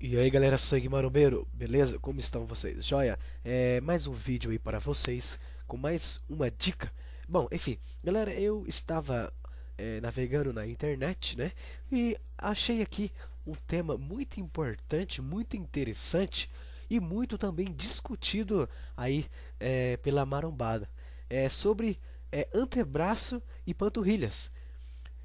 E aí galera, sangue marombeiro, beleza? Como estão vocês? Joia? É, mais um vídeo aí para vocês com mais uma dica. Bom, enfim, galera, eu estava é, navegando na internet, né? E achei aqui um tema muito importante, muito interessante e muito também discutido aí é, pela marombada. É sobre é, antebraço e panturrilhas.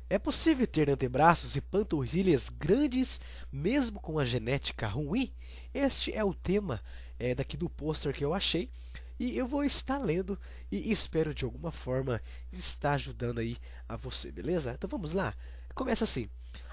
É possível ter antebraços e panturrilhas grandes mesmo com a genética ruim? Este é o tema é, daqui do pôster que eu achei e eu vou estar lendo e espero de alguma forma estar ajudando aí a você, beleza? Então vamos lá. Começa assim.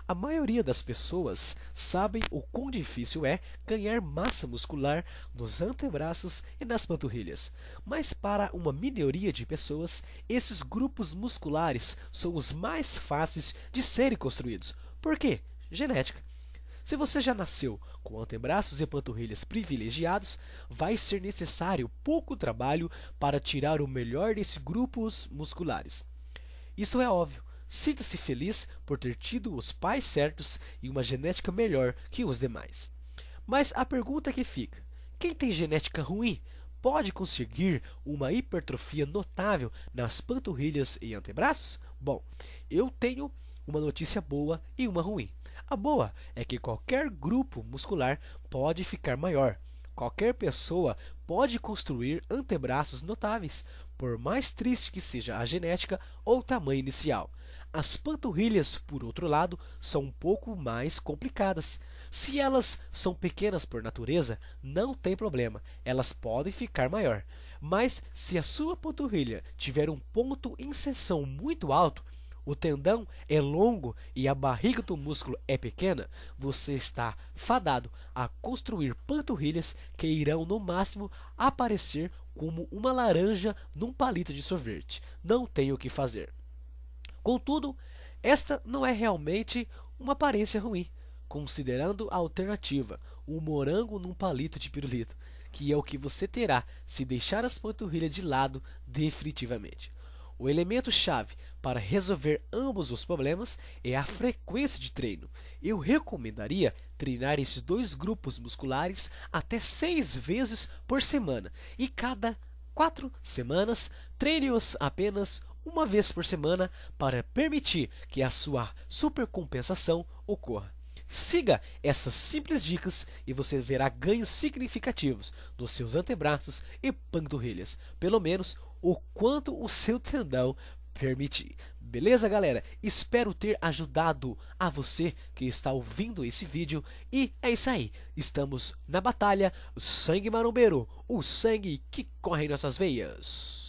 A maioria das pessoas sabem o quão difícil é ganhar massa muscular nos antebraços e nas panturrilhas. Mas para uma minoria de pessoas, esses grupos musculares são os mais fáceis de serem construídos. Por quê? Genética. Se você já nasceu com antebraços e panturrilhas privilegiados, vai ser necessário pouco trabalho para tirar o melhor desses grupos musculares. Isso é óbvio, Sinta-se feliz por ter tido os pais certos e uma genética melhor que os demais. Mas a pergunta que fica: quem tem genética ruim pode conseguir uma hipertrofia notável nas panturrilhas e antebraços? Bom, eu tenho uma notícia boa e uma ruim. A boa é que qualquer grupo muscular pode ficar maior. Qualquer pessoa pode construir antebraços notáveis, por mais triste que seja a genética ou tamanho inicial. As panturrilhas, por outro lado, são um pouco mais complicadas. Se elas são pequenas por natureza, não tem problema, elas podem ficar maior. Mas se a sua panturrilha tiver um ponto inserção muito alto, o tendão é longo e a barriga do músculo é pequena, você está fadado a construir panturrilhas que irão no máximo aparecer como uma laranja num palito de sorvete. Não tem o que fazer. Contudo, esta não é realmente uma aparência ruim, considerando a alternativa, um morango num palito de pirulito, que é o que você terá se deixar as panturrilhas de lado definitivamente. O elemento chave para resolver ambos os problemas é a frequência de treino. Eu recomendaria treinar esses dois grupos musculares até seis vezes por semana e cada quatro semanas treine-os apenas uma vez por semana para permitir que a sua supercompensação ocorra. Siga essas simples dicas e você verá ganhos significativos nos seus antebraços e panturrilhas, pelo menos o quanto o seu tendão permitir. Beleza, galera? Espero ter ajudado a você que está ouvindo esse vídeo. E é isso aí. Estamos na batalha Sangue Marombeiro, o sangue que corre em nossas veias.